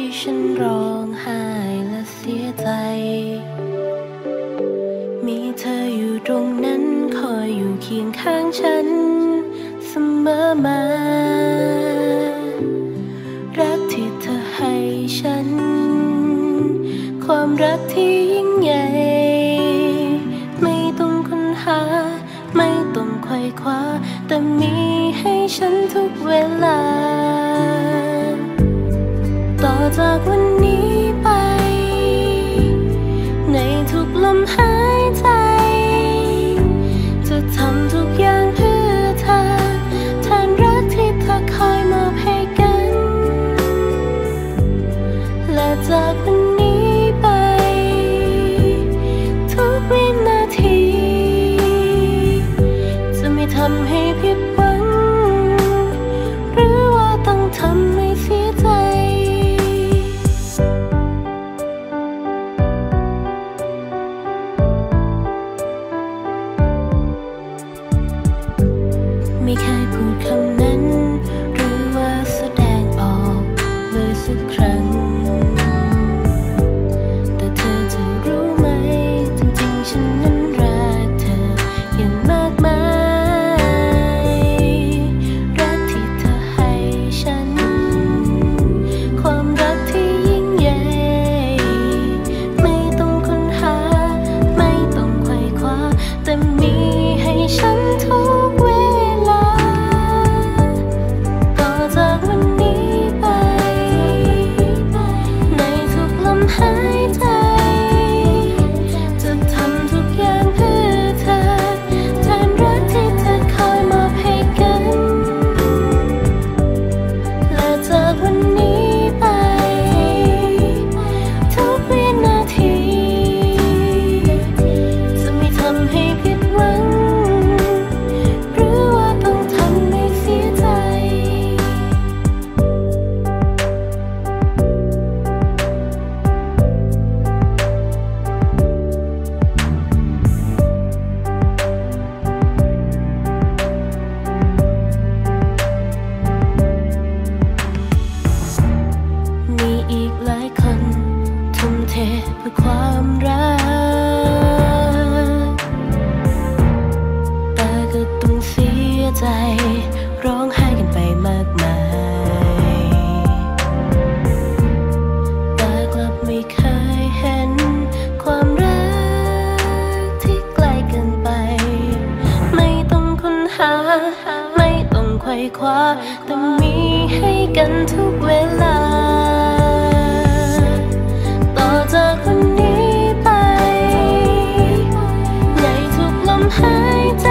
ที่ฉันร้องไห้และเสียใจ มีเธออยู่ตรงนั้นคอยอยู่เคียงข้างฉัน เสมอมา รักที่เธอให้ฉัน ความรักที่ยิ่งใหญ่ ไม่ต้องค้นหา ไม่ต้องไขว่คว้า แต่มีให้ฉันทุกเวลา 我走过你。 ให้ฉันทุกเวลา ต่อจากวันนี้ไป ในทุกลมหาย อยคว้าแต่มีให้กันทุกเวลา ต่อจากวันนี้ไป ในทุกลมหายใจ